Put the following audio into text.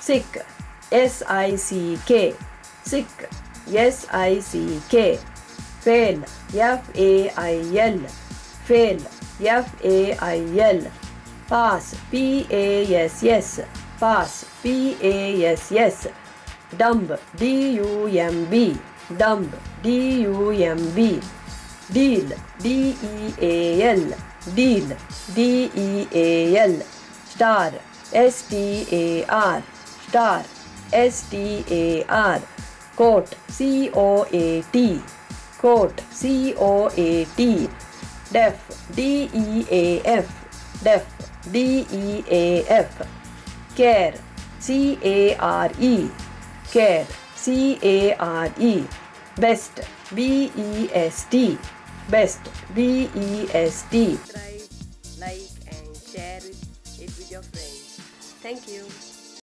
sick. S i c k. Sick. S i c k. Fail. F a i l. Fail. F a i l. Pass. P a s s pass. P a s s dumb. D u m b. Dumb. D u m b. Deal. D e a l. Deal. D e a l. Star. S t a r star s t a r coat c o a t coat c o a t deaf d e a f deaf d e a f care c a r e care c a r e best b e s t best b e s t like and share it with your friends. Thank you.